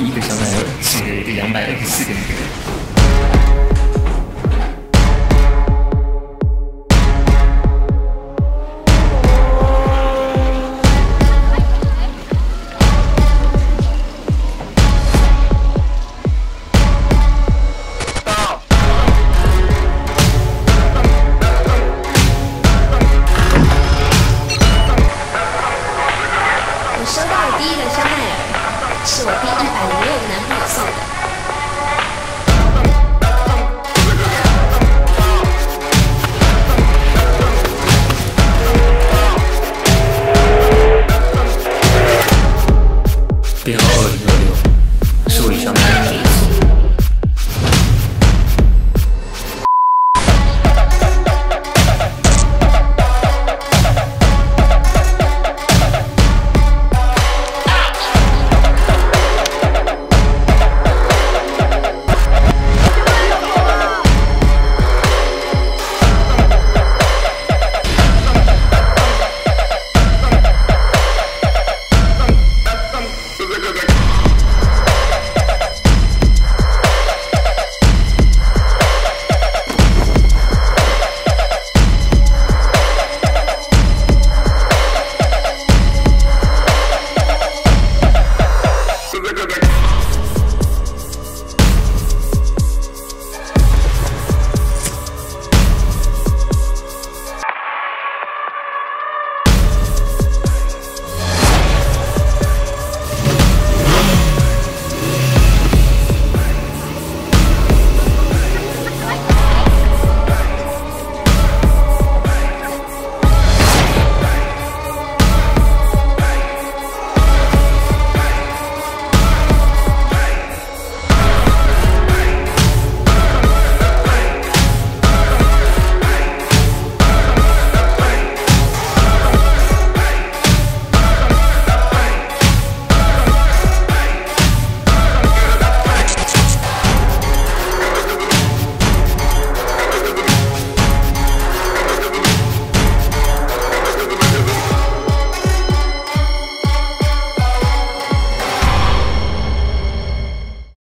一个小奶牛，给一个两百二十四个人。第一百零六男朋友。编号二六。